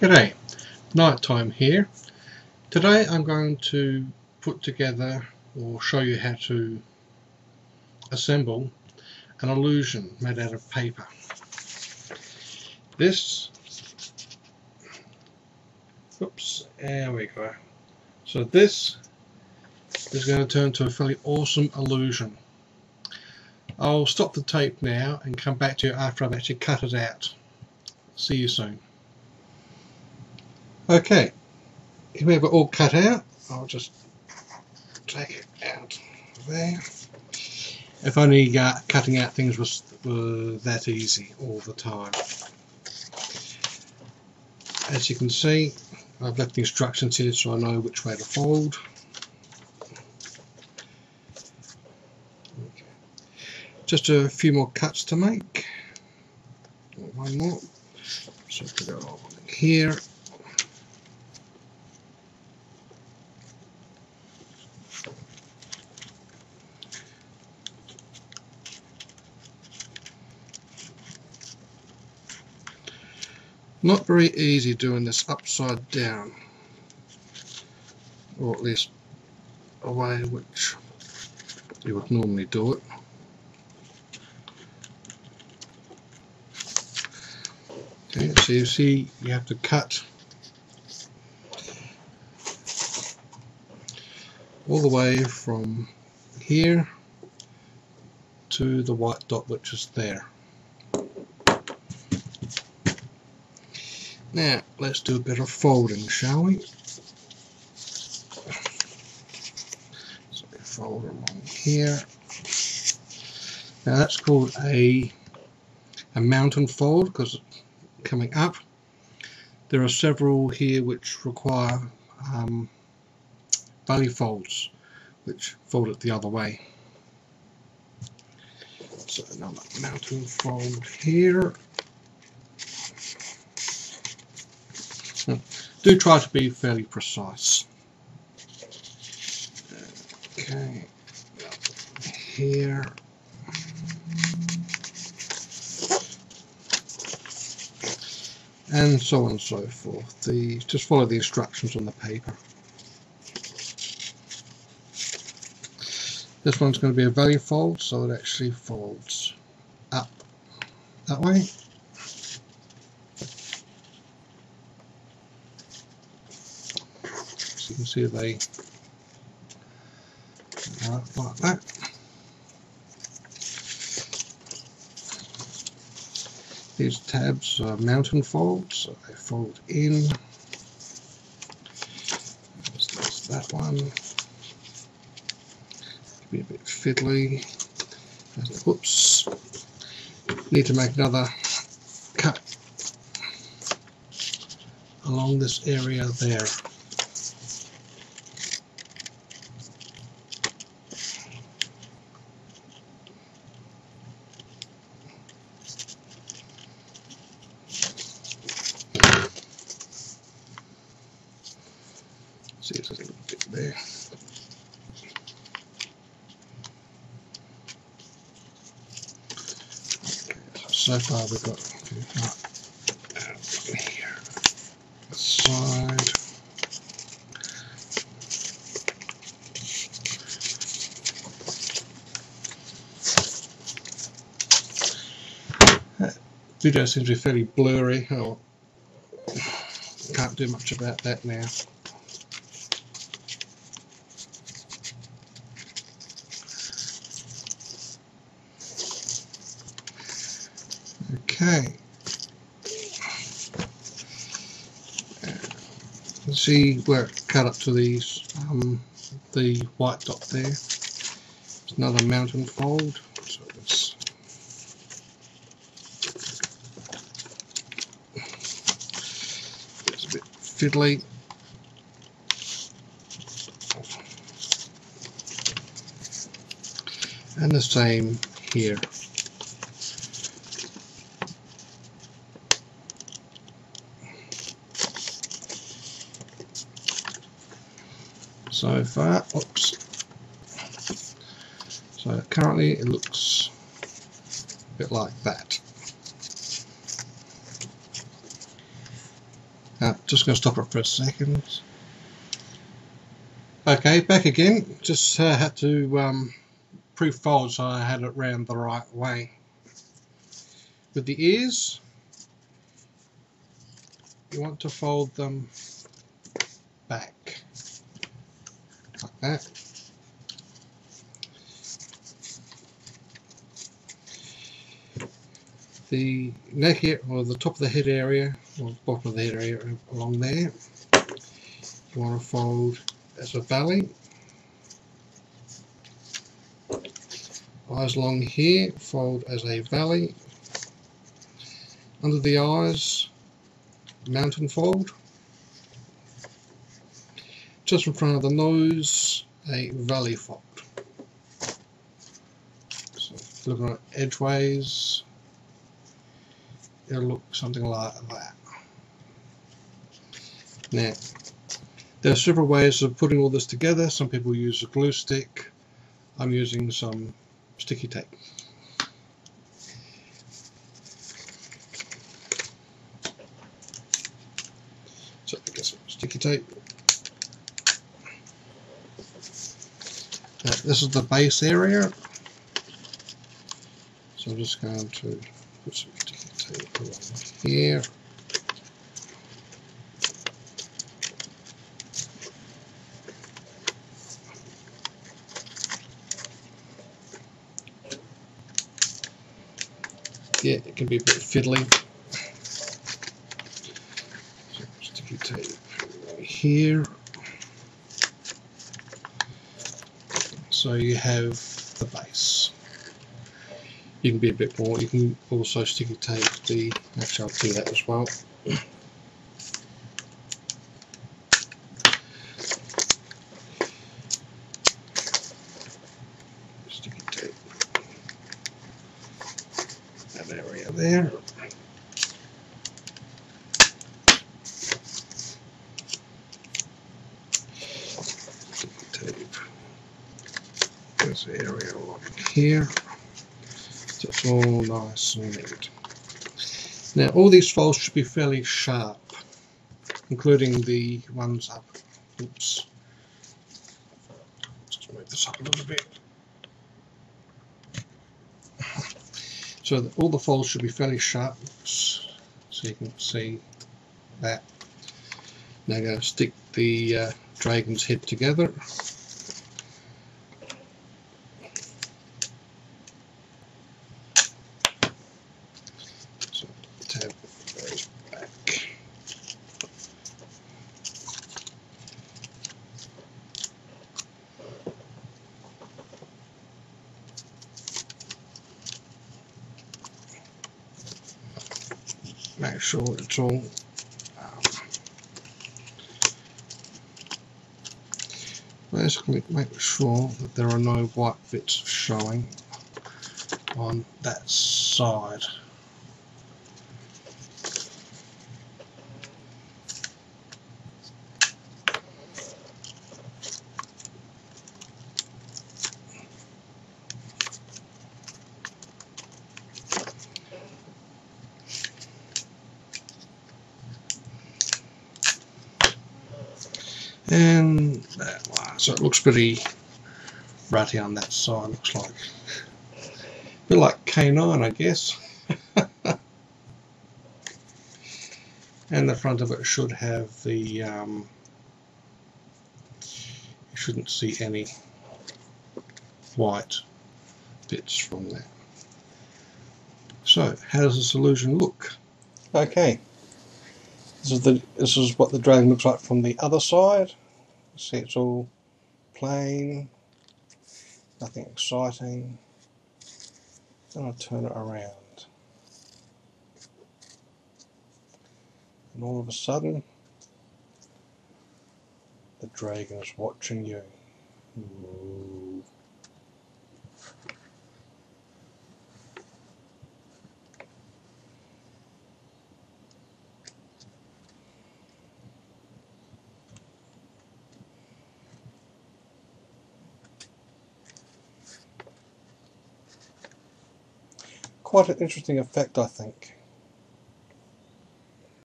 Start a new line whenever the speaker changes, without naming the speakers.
G'day, Knightyme here. Today I'm going to put together or show you how to assemble an illusion made out of paper. This, oops, there we go. So this is going to turn to a fairly awesome illusion. I'll stop the tape now and come back to you after I've actually cut it out. See you soon. Okay, if we have it all cut out, I'll just take it out there. If only uh, cutting out things was that easy all the time. As you can see, I've left the instructions here so I know which way to fold. Just a few more cuts to make. One more. So put it all here. Not very easy doing this upside down, or at least a way which you would normally do it. Okay, so you see you have to cut all the way from here to the white dot which is there. Now, let's do a bit of folding, shall we? So we fold along here. Now that's called a a mountain fold because coming up there are several here which require um, valley folds which fold it the other way. So another mountain fold here. Do try to be fairly precise. Okay, here. And so on and so forth. The just follow the instructions on the paper. This one's going to be a valley fold, so it actually folds up that way. Can see they like that. These tabs are mountain folds, so they fold in. There's that one. Be a bit fiddly. Whoops. Need to make another cut along this area there. See, it's a little bit there. So far we've got here, side. That video seems to be fairly blurry. Oh, can't do much about that now. Okay. Uh, see where it cut up to these, um, the white dot there. It's another mountain fold. So it's it's a bit fiddly. And the same here. So far. Oops. So currently it looks a bit like that. Uh, just going to stop it for a second. Okay, back again. Just uh, had to um, pre-fold so I had it round the right way. With the ears, you want to fold them back like that. The neck here, or the top of the head area, or bottom of the head area along there, you want to fold as a valley. Eyes along here, fold as a valley. Under the eyes, mountain fold. Just in front of the nose, a valley fold. So looking at edgeways, it'll look something like that. Now, there are several ways of putting all this together. Some people use a glue stick. I'm using some sticky tape. So I get some sticky tape. Now, this is the base area. So I'm just going to put some sticky tape along here. yeah, it can be a bit fiddly. So sticky tape right here. So you have the base. You can be a bit more, you can also sticky tape the, actually I'll do that as well. Sticky tape that area there. Tape this area along here. So it's all nice and neat. Now all these folds should be fairly sharp, including the ones up. Oops. Just move this up a little bit. So all the folds should be fairly sharp, so you can see that. Now I'm going to stick the uh, dragon's head together. So tab goes back. Make sure it's all um, basically make sure that there are no white bits showing on that side and that one. So it looks pretty ratty on that side, looks like. A bit like K9 I guess. and the front of it should have the um, you shouldn't see any white bits from there. So, how does the solution look? Okay, this is the this is what the dragon looks like from the other side. See, it's all plain, nothing exciting. Then I'll turn it around, and all of a sudden, the dragon is watching you. Ooh. Quite an interesting effect I think.